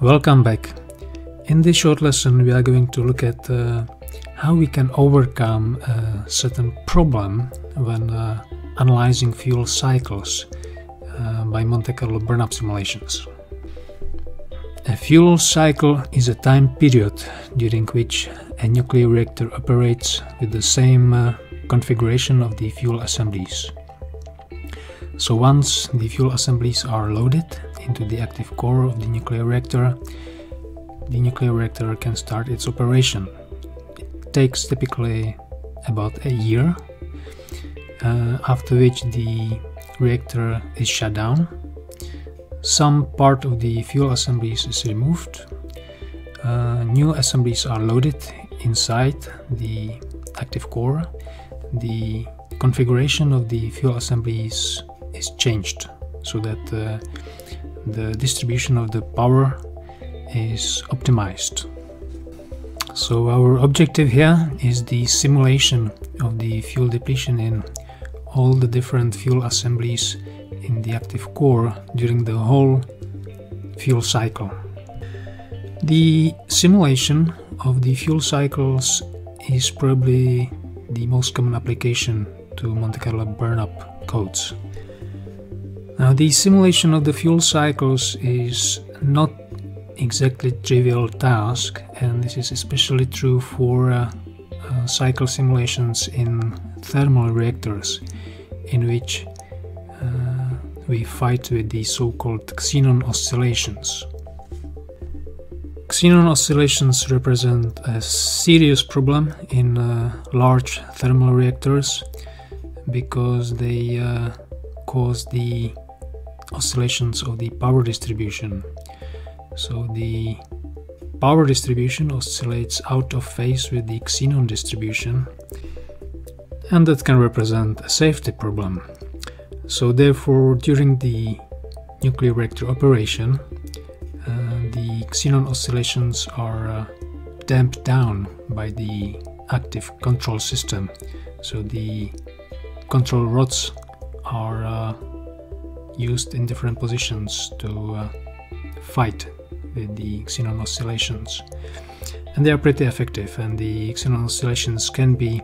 Welcome back. In this short lesson we are going to look at uh, how we can overcome a certain problem when uh, analyzing fuel cycles uh, by Monte Carlo burn-up simulations. A fuel cycle is a time period during which a nuclear reactor operates with the same uh, configuration of the fuel assemblies. So once the fuel assemblies are loaded into the active core of the nuclear reactor, the nuclear reactor can start its operation. It takes typically about a year, uh, after which the reactor is shut down. Some part of the fuel assemblies is removed. Uh, new assemblies are loaded inside the active core. The configuration of the fuel assemblies is changed so that uh, the distribution of the power is optimized. So our objective here is the simulation of the fuel depletion in all the different fuel assemblies in the active core during the whole fuel cycle. The simulation of the fuel cycles is probably the most common application to Monte Carlo burn-up codes. Now the simulation of the fuel cycles is not exactly trivial task and this is especially true for uh, uh, cycle simulations in thermal reactors in which we fight with the so-called xenon oscillations. Xenon oscillations represent a serious problem in uh, large thermal reactors because they uh, cause the oscillations of the power distribution. So the power distribution oscillates out of phase with the xenon distribution and that can represent a safety problem. So therefore during the nuclear reactor operation uh, the xenon oscillations are uh, damped down by the active control system. So the control rods are uh, used in different positions to uh, fight with the xenon oscillations. And they are pretty effective and the xenon oscillations can be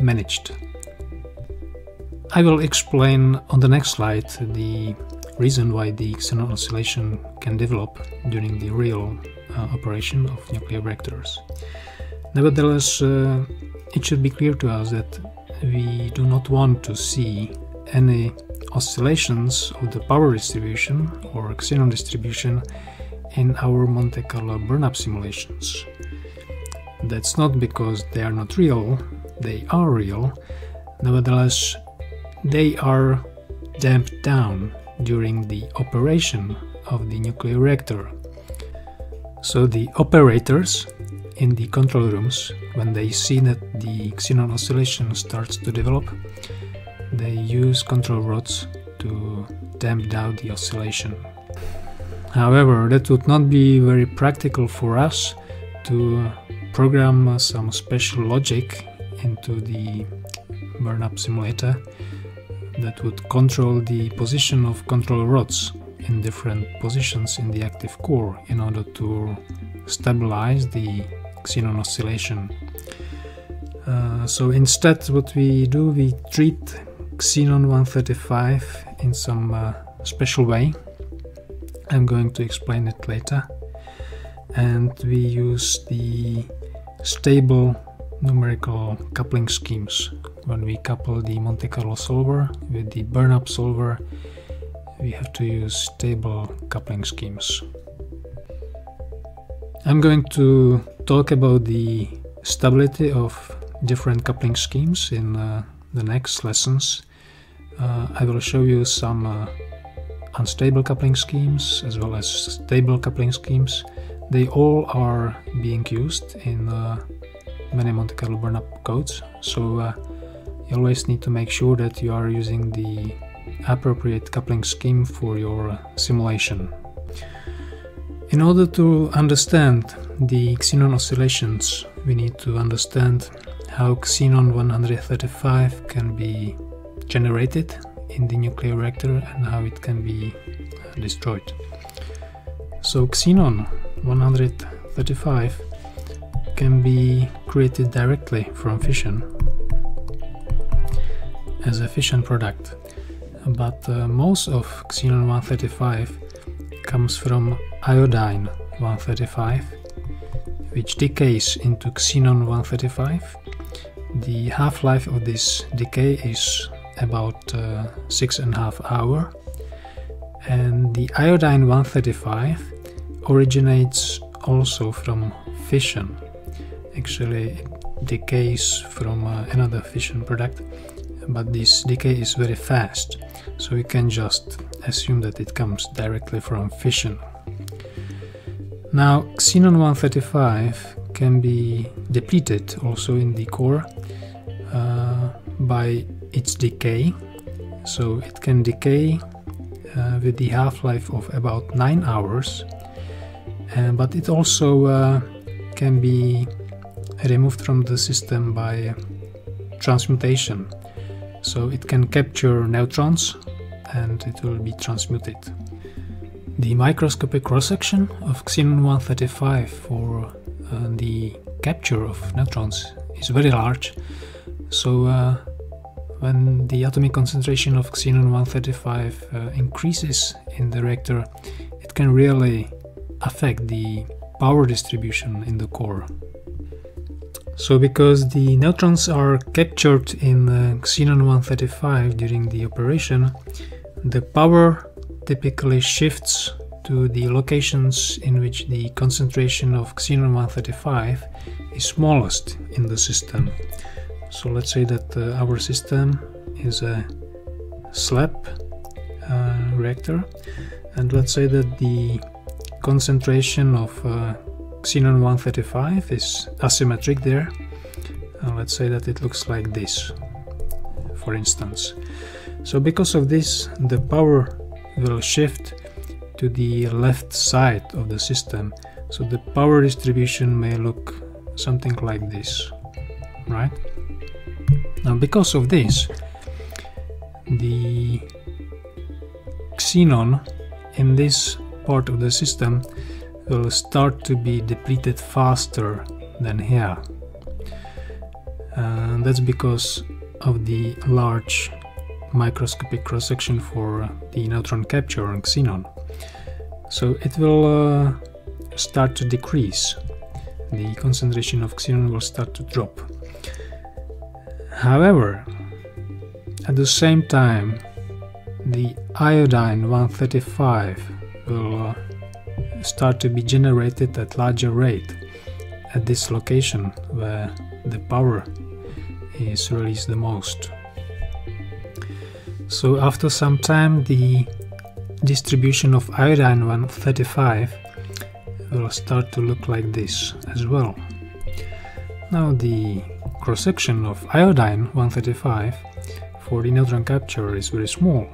managed. I will explain on the next slide the reason why the xenon oscillation can develop during the real uh, operation of nuclear reactors. Nevertheless, uh, it should be clear to us that we do not want to see any oscillations of the power distribution or xenon distribution in our Monte Carlo burn-up simulations. That's not because they are not real, they are real, nevertheless they are damped down during the operation of the nuclear reactor. So the operators in the control rooms, when they see that the xenon oscillation starts to develop, they use control rods to damp down the oscillation. However, that would not be very practical for us to program some special logic into the burn-up simulator that would control the position of control rods in different positions in the active core in order to stabilize the xenon oscillation. Uh, so instead what we do, we treat Xenon 135 in some uh, special way. I'm going to explain it later. And we use the stable numerical coupling schemes. When we couple the Monte Carlo solver with the burn-up solver, we have to use stable coupling schemes. I'm going to talk about the stability of different coupling schemes in uh, the next lessons. Uh, I will show you some uh, unstable coupling schemes as well as stable coupling schemes. They all are being used in uh, many Monte Carlo burn-up codes, so uh, you always need to make sure that you are using the appropriate coupling scheme for your uh, simulation. In order to understand the xenon oscillations we need to understand how xenon 135 can be generated in the nuclear reactor and how it can be uh, destroyed. So xenon 135 can be created directly from fission as a fission product. But uh, most of xenon 135 comes from iodine 135 which decays into xenon 135 the half-life of this decay is about uh, six and a half hour. And the iodine 135 originates also from fission actually decays from uh, another fission product but this decay is very fast. So we can just assume that it comes directly from fission. Now xenon 135 can be depleted also in the core uh, by its decay. So it can decay uh, with the half-life of about 9 hours uh, but it also uh, can be removed from the system by transmutation. So it can capture neutrons and it will be transmuted. The microscopic cross-section of xenon 135 for uh, the capture of neutrons is very large. So uh, when the atomic concentration of xenon 135 uh, increases in the reactor it can really affect the power distribution in the core so because the neutrons are captured in uh, xenon 135 during the operation, the power typically shifts to the locations in which the concentration of xenon 135 is smallest in the system. So let's say that uh, our system is a slab uh, reactor and let's say that the concentration of uh, xenon 135 is asymmetric there. Uh, let's say that it looks like this for instance. So because of this the power will shift to the left side of the system. So the power distribution may look something like this right? Now because of this the xenon in this part of the system will start to be depleted faster than here. And that's because of the large microscopic cross-section for the neutron capture on xenon. So it will uh, start to decrease. The concentration of xenon will start to drop. However, at the same time, the iodine 135 will uh, start to be generated at larger rate at this location where the power is released the most. So after some time the distribution of iodine 135 will start to look like this as well. Now the cross-section of iodine 135 for the neutron capture is very small.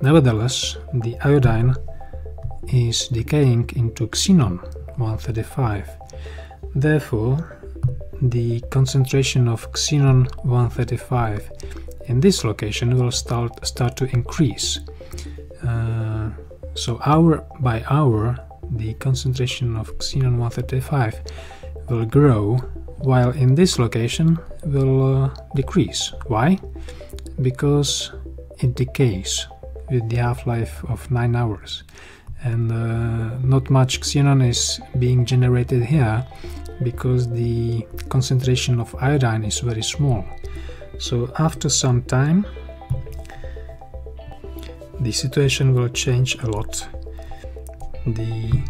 Nevertheless, the iodine is decaying into xenon 135. Therefore, the concentration of xenon 135 in this location will start, start to increase. Uh, so hour by hour, the concentration of xenon 135 will grow, while in this location will uh, decrease. Why? Because it decays with the half-life of 9 hours and uh, not much xenon is being generated here because the concentration of iodine is very small. So after some time the situation will change a lot. The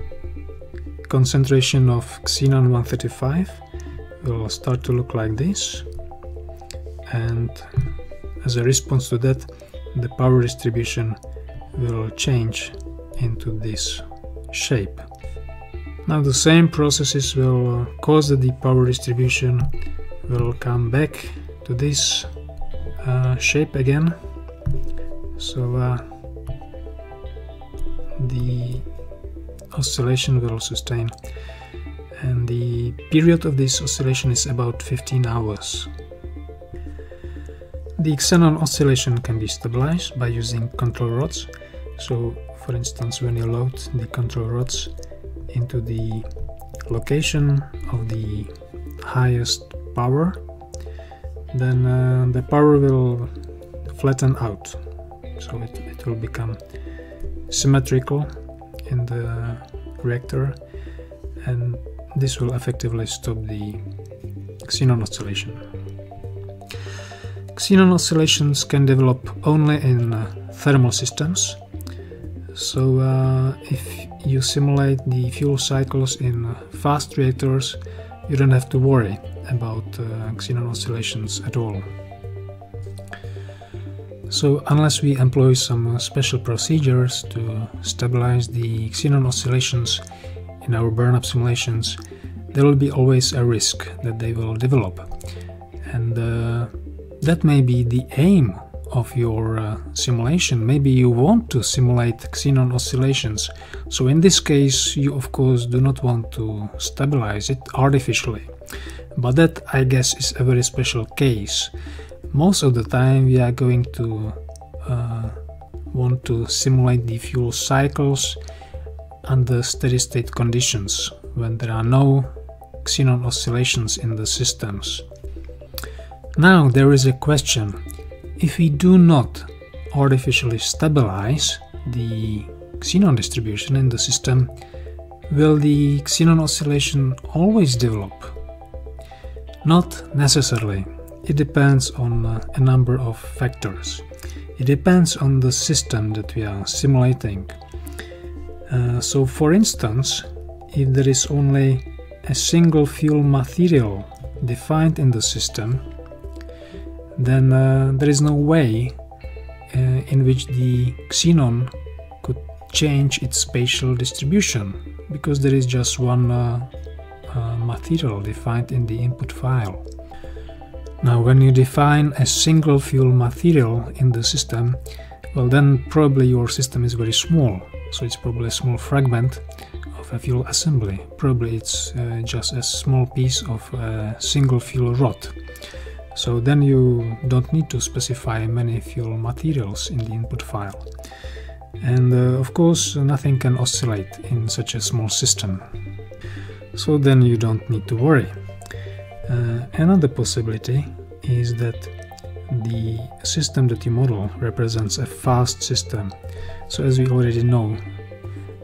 concentration of xenon 135 will start to look like this. And as a response to that the power distribution will change into this shape. Now the same processes will cause that the power distribution will come back to this uh, shape again. So uh, the oscillation will sustain and the period of this oscillation is about 15 hours. The xenon oscillation can be stabilized by using control rods. So, for instance, when you load the control rods into the location of the highest power, then uh, the power will flatten out. So it, it will become symmetrical in the reactor and this will effectively stop the xenon oscillation. Xenon oscillations can develop only in uh, thermal systems. So uh, if you simulate the fuel cycles in uh, fast reactors, you don't have to worry about uh, xenon oscillations at all. So unless we employ some uh, special procedures to stabilize the xenon oscillations in our burn-up simulations, there will be always a risk that they will develop. And uh, that may be the aim of your uh, simulation. Maybe you want to simulate xenon oscillations. So in this case, you of course do not want to stabilize it artificially. But that, I guess, is a very special case. Most of the time, we are going to uh, want to simulate the fuel cycles under steady state conditions when there are no xenon oscillations in the systems. Now there is a question. If we do not artificially stabilize the xenon distribution in the system, will the xenon oscillation always develop? Not necessarily. It depends on uh, a number of factors. It depends on the system that we are simulating. Uh, so, for instance, if there is only a single fuel material defined in the system, then uh, there is no way uh, in which the xenon could change its spatial distribution because there is just one uh, uh, material defined in the input file. Now, when you define a single fuel material in the system, well, then probably your system is very small, so it's probably a small fragment of a fuel assembly. Probably it's uh, just a small piece of a single fuel rod. So then you don't need to specify many fuel materials in the input file. And uh, of course, nothing can oscillate in such a small system. So then you don't need to worry. Uh, another possibility is that the system that you model represents a fast system. So as we already know,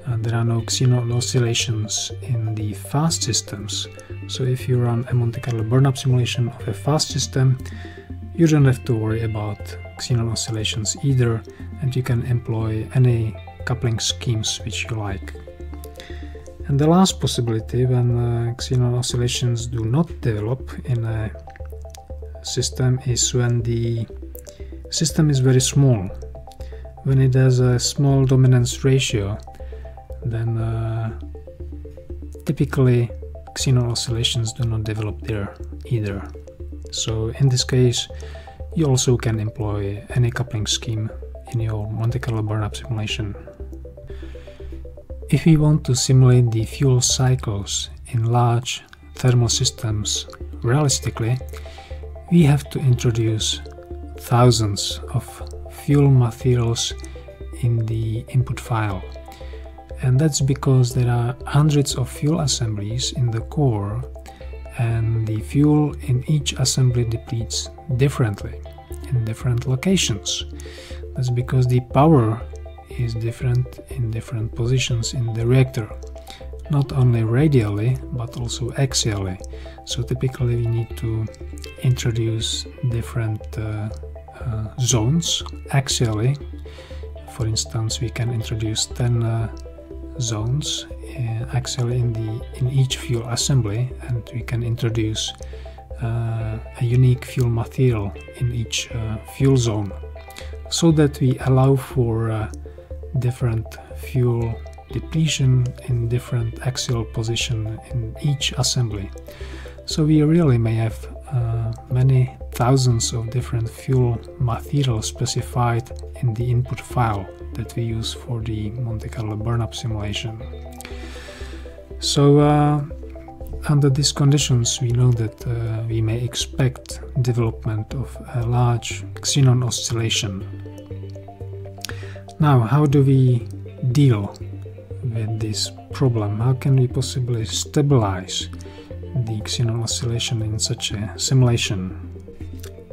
uh, there are no xenon oscillations in the fast systems. So if you run a Monte Carlo burn-up simulation of a fast system, you don't have to worry about xenon oscillations either, and you can employ any coupling schemes which you like. And the last possibility when uh, xenon oscillations do not develop in a system is when the system is very small. When it has a small dominance ratio, then uh, typically xenon oscillations do not develop there either. So in this case, you also can employ any coupling scheme in your Monte Carlo burn-up simulation. If we want to simulate the fuel cycles in large thermal systems realistically, we have to introduce thousands of fuel materials in the input file. And that's because there are hundreds of fuel assemblies in the core and the fuel in each assembly depletes differently in different locations. That's because the power is different in different positions in the reactor not only radially but also axially so typically we need to introduce different uh, uh, zones axially for instance we can introduce 10 uh, zones uh, axially in the in each fuel assembly and we can introduce uh, a unique fuel material in each uh, fuel zone so that we allow for different fuel depletion in different axial position in each assembly. So we really may have uh, many thousands of different fuel materials specified in the input file that we use for the Monte Carlo burn-up simulation. So uh, under these conditions, we know that uh, we may expect development of a large xenon oscillation. Now, how do we deal with this problem? How can we possibly stabilize the xenon oscillation in such a simulation?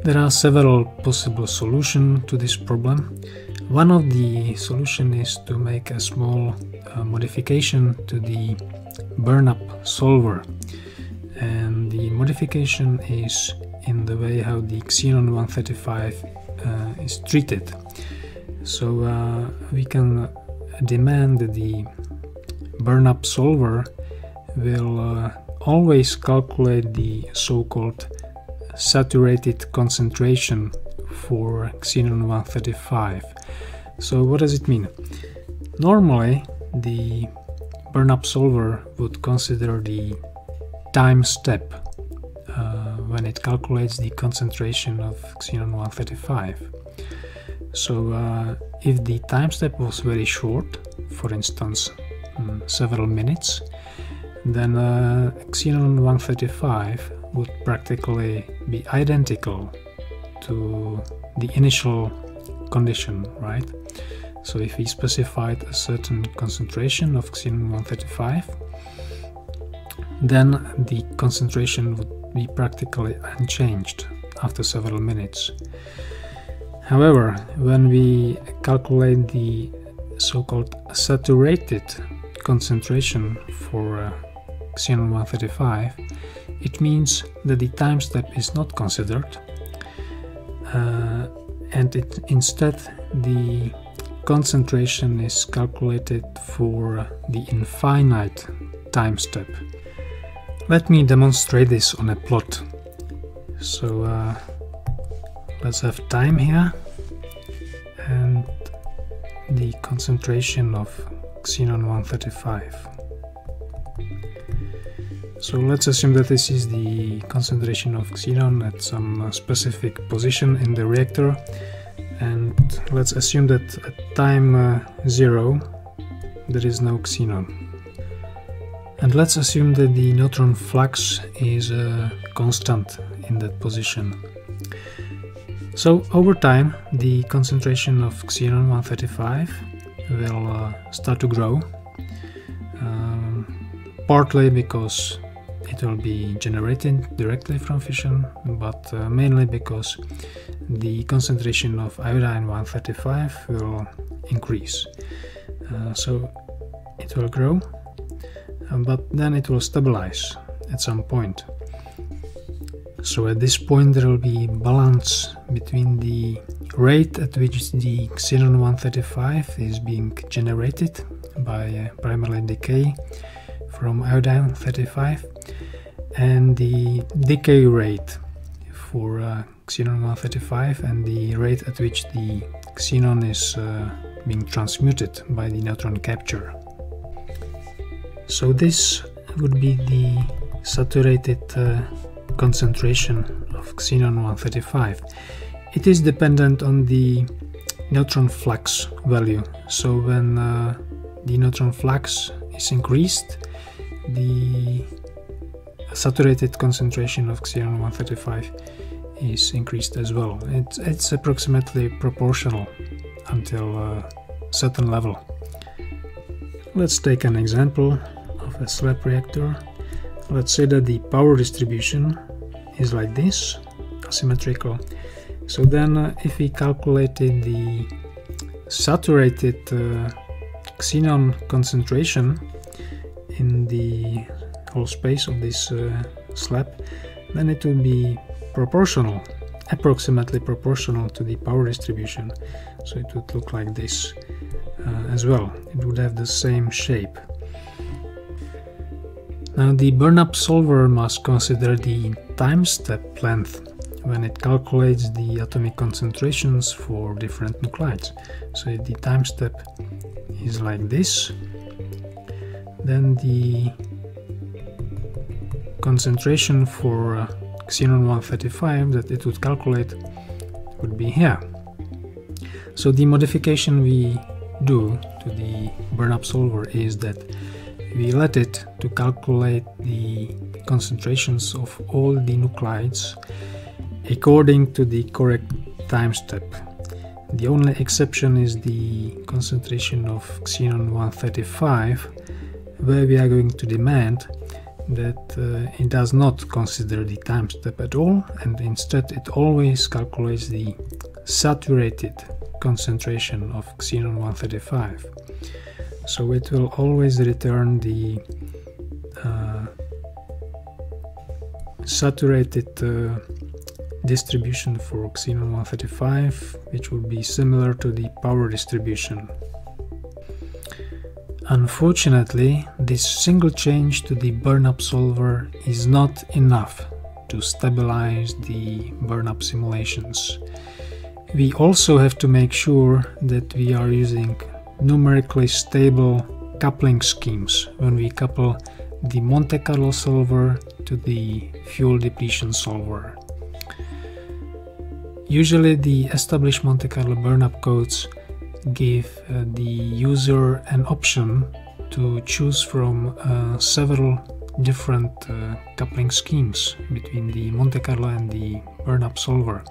There are several possible solutions to this problem. One of the solutions is to make a small uh, modification to the burn-up solver and the modification is in the way how the Xenon 135 uh, is treated. So uh, we can demand that the burn-up solver will uh, always calculate the so-called saturated concentration for Xenon 135. So what does it mean? Normally the burn-up solver would consider the time step uh, when it calculates the concentration of xenon 135. So uh, if the time step was very short, for instance um, several minutes, then uh, xenon 135 would practically be identical to the initial condition, right? So if we specified a certain concentration of xenon 135, then the concentration would be practically unchanged after several minutes. However, when we calculate the so-called saturated concentration for uh, xenon 135, it means that the time step is not considered uh, and it instead the concentration is calculated for the infinite time step. Let me demonstrate this on a plot. So uh, let's have time here and the concentration of xenon 135. So let's assume that this is the concentration of xenon at some specific position in the reactor. And let's assume that at time uh, 0 there is no xenon. And let's assume that the neutron flux is uh, constant in that position. So over time the concentration of xenon 135 will uh, start to grow um, partly because it will be generated directly from fission, but uh, mainly because the concentration of iodine 135 will increase. Uh, so it will grow, uh, but then it will stabilize at some point. So at this point there will be balance between the rate at which the xenon 135 is being generated by uh, primarily decay from iodine 35 and the decay rate for uh, xenon 135 and the rate at which the xenon is uh, being transmuted by the neutron capture. So this would be the saturated uh, concentration of xenon 135. It is dependent on the neutron flux value. So when uh, the neutron flux is increased, the saturated concentration of xenon 135 is increased as well. It's, approximately proportional until a certain level. Let's take an example of a slab reactor. Let's say that the power distribution is like this, asymmetrical. So then uh, if we calculated the saturated uh, xenon concentration in the whole space of this uh, slab, then it will be proportional, approximately proportional to the power distribution. So it would look like this uh, as well. It would have the same shape. Now the burn-up solver must consider the time step length when it calculates the atomic concentrations for different nuclides. So the time step is like this, then the concentration for uh, xenon 135 that it would calculate would be here. So the modification we do to the burn-up solver is that we let it to calculate the concentrations of all the nuclides according to the correct time step. The only exception is the concentration of xenon 135 where we are going to demand that uh, it does not consider the time step at all and instead it always calculates the saturated concentration of xenon 135 so it will always return the uh, saturated uh, distribution for xenon 135 which will be similar to the power distribution Unfortunately, this single change to the burn-up solver is not enough to stabilize the burn-up simulations. We also have to make sure that we are using numerically stable coupling schemes when we couple the Monte Carlo solver to the fuel depletion solver. Usually the established Monte Carlo burn-up codes give uh, the user an option to choose from uh, several different uh, coupling schemes between the Monte Carlo and the burn-up solver.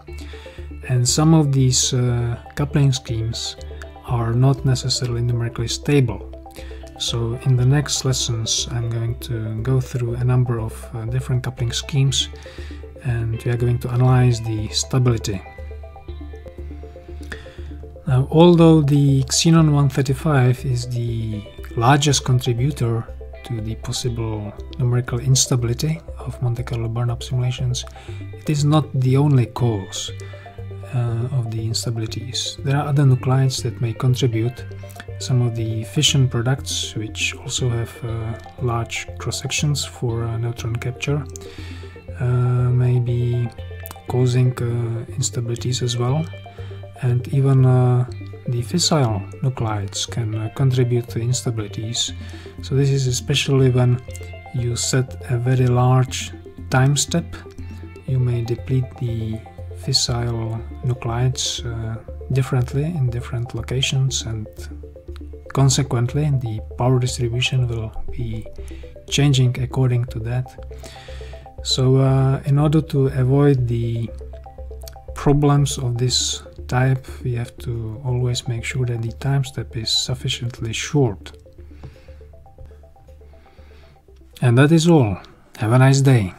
And some of these coupling schemes are not necessarily numerically stable. So in the next lessons I'm going to go through a number of different coupling schemes and we are going to analyze the stability now, although the Xenon 135 is the largest contributor to the possible numerical instability of Monte Carlo burn-up simulations, it is not the only cause uh, of the instabilities. There are other nuclides that may contribute. Some of the fission products, which also have uh, large cross-sections for uh, neutron capture, uh, may be causing uh, instabilities as well and even uh, the fissile nuclides can uh, contribute to instabilities. So this is especially when you set a very large time step. You may deplete the fissile nuclides uh, differently in different locations and consequently the power distribution will be changing according to that. So uh, in order to avoid the problems of this type, we have to always make sure that the time step is sufficiently short. And that is all. Have a nice day.